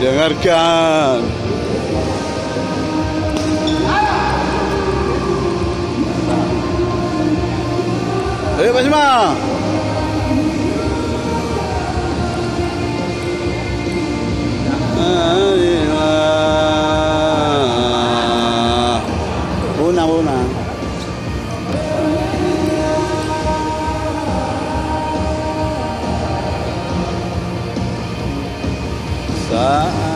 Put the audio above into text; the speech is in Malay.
dengarkan. Eh hey, Pak. Una, una. Bye.